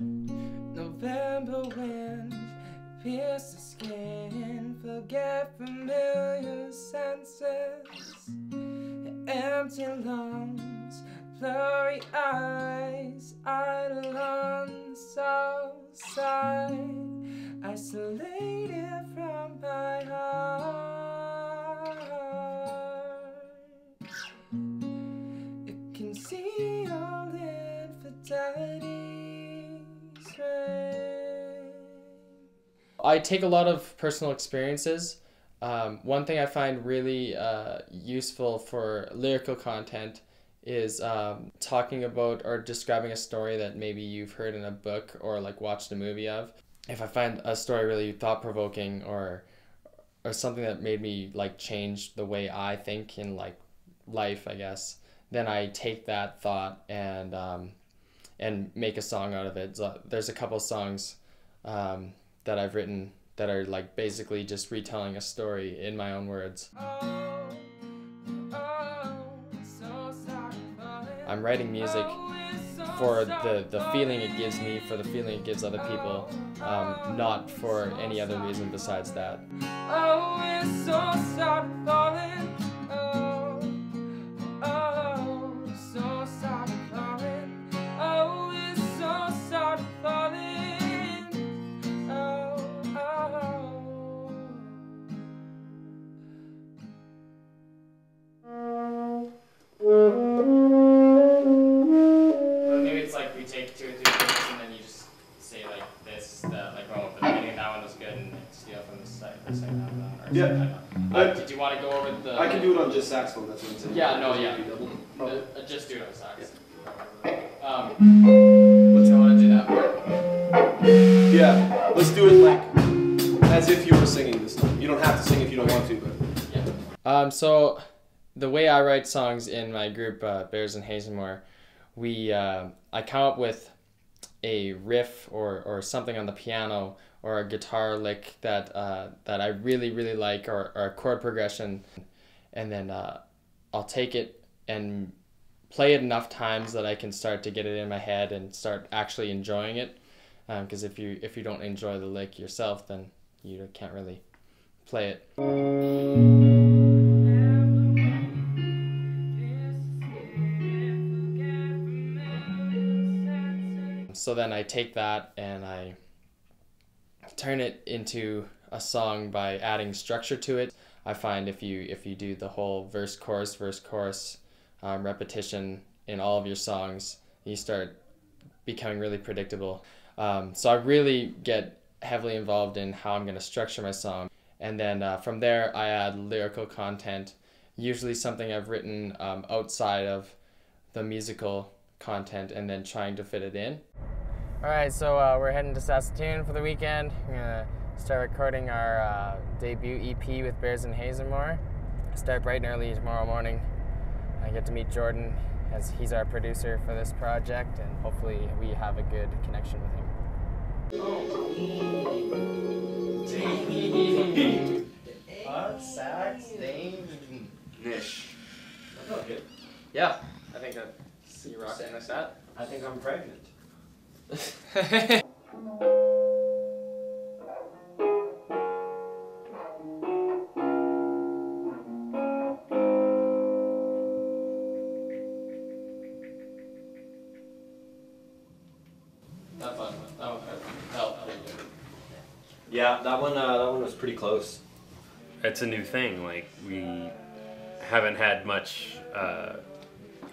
November wind pierce the skin, forget familiar senses, empty lungs, blurry eyes, idle on the south side, isolated I take a lot of personal experiences. Um, one thing I find really uh, useful for lyrical content is um, talking about or describing a story that maybe you've heard in a book or like watched a movie of. If I find a story really thought provoking or or something that made me like change the way I think in like life, I guess, then I take that thought and um, and make a song out of it. So there's a couple songs um, that I've written that are like basically just retelling a story in my own words. Oh, oh, so sorry for it. I'm writing music Oh, for the, the feeling it. it gives me, for the feeling it gives other people, um, not for any other reason besides that. Yeah. Uh, did you want to go over the? I can do it on just saxophone. That's what I'm saying. Yeah, no, yeah. Double. Uh, uh, just do it on sax. Um, Let's want to do that part? Yeah, let's do it like as if you were singing this time. You don't have to sing if you don't want to, but Yeah. Um, so the way I write songs in my group, uh, Bears in Hazenmore, we uh, I come up with a riff or, or something on the piano or a guitar lick that uh, that I really really like or, or a chord progression, and then uh, I'll take it and play it enough times that I can start to get it in my head and start actually enjoying it. Because if you if you don't enjoy the lick yourself, then you can't really play it. So then I take that and I turn it into a song by adding structure to it. I find if you if you do the whole verse chorus verse chorus um, repetition in all of your songs, you start becoming really predictable. Um, so I really get heavily involved in how I'm going to structure my song, and then uh, from there I add lyrical content, usually something I've written um, outside of the musical content, and then trying to fit it in. All right, so uh, we're heading to Saskatoon for the weekend. We're gonna start recording our uh, debut EP with Bears in Hazenmore. Start bright and early tomorrow morning. I get to meet Jordan as he's our producer for this project, and hopefully we have a good connection with him. What sax name? Nish. Okay. Yeah, I think that see you rocking like that. I think I'm pregnant. That one. Yeah, that one. Uh, that one was pretty close. it's a new thing. Like we haven't had much uh,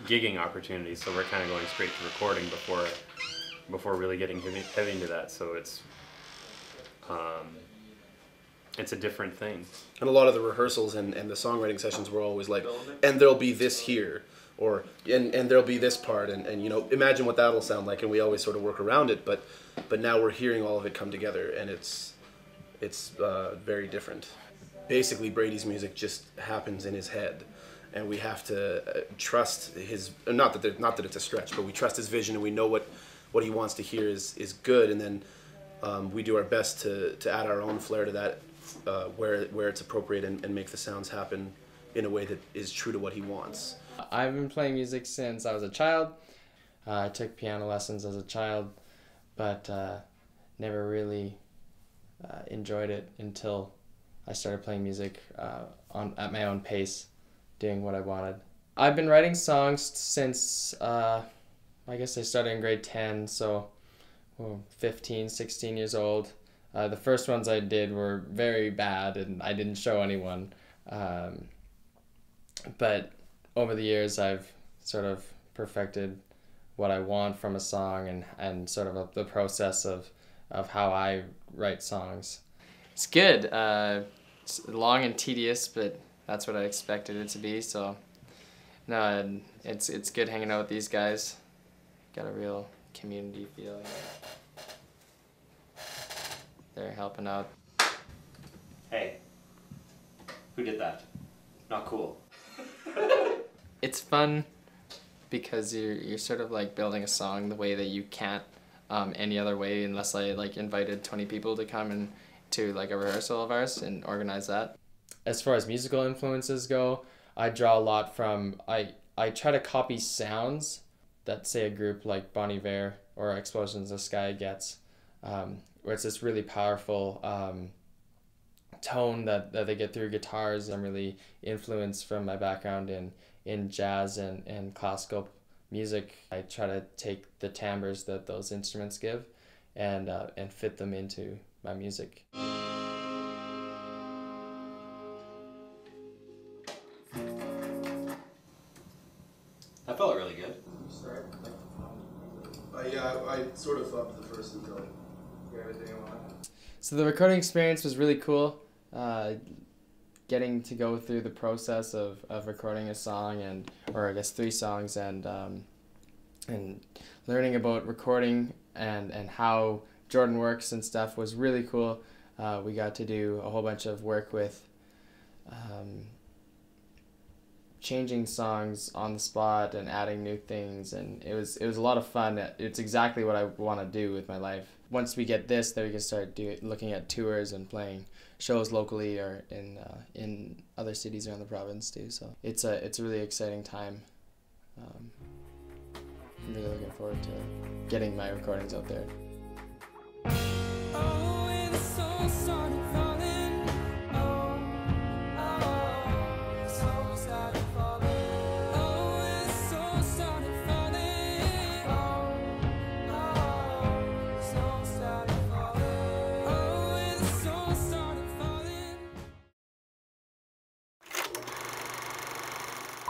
gigging opportunities, so we're kind of going straight to recording before before really getting heavy, heavy into that. So it's um, it's a different thing. And a lot of the rehearsals and, and the songwriting sessions were always like, and there'll be this here, or and, and there'll be this part, and, and you know, imagine what that'll sound like, and we always sort of work around it, but but now we're hearing all of it come together, and it's it's uh, very different. Basically, Brady's music just happens in his head, and we have to uh, trust his. Not that not that it's a stretch, but we trust his vision, and we know what what he wants to hear is is good, and then um, we do our best to, to add our own flair to that uh, where where it's appropriate and, and make the sounds happen in a way that is true to what he wants. I've been playing music since I was a child. Uh, I took piano lessons as a child, but uh, never really uh, enjoyed it until I started playing music uh, on at my own pace, doing what I wanted. I've been writing songs since uh, I guess I started in grade 10, so well, 15, 16 years old. Uh, the first ones I did were very bad and I didn't show anyone. Um, but over the years, I've sort of perfected what I want from a song and, and sort of a, the process of, of how I write songs. It's good. Uh, it's long and tedious, but that's what I expected it to be. So, no, it's it's good hanging out with these guys. Got a real community feeling. They're helping out. Hey, who did that? Not cool. It's fun because you're you're sort of like building a song the way that you can't um, any other way unless I like invited twenty people to come and to like a rehearsal of ours and organize that. As far as musical influences go, I draw a lot from I I try to copy sounds that say a group like Bon Iver or Explosions of Sky gets, um, where it's this really powerful um, tone that, that they get through guitars. I'm really influenced from my background in in jazz and, and classical music. I try to take the timbres that those instruments give and uh, and fit them into my music. I, yeah, I sort of thought the first until everything I wanted. So the recording experience was really cool. Uh, getting to go through the process of, of recording a song and or I guess three songs and um, and learning about recording and and how Jordan works and stuff was really cool. Uh, we got to do a whole bunch of work with um, changing songs on the spot and adding new things and it was it was a lot of fun. It's exactly what I want to do with my life. Once we get this, then we can start do, looking at tours and playing shows locally or in uh, in other cities around the province too. So it's a it's a really exciting time. Um, I'm really looking forward to getting my recordings out there.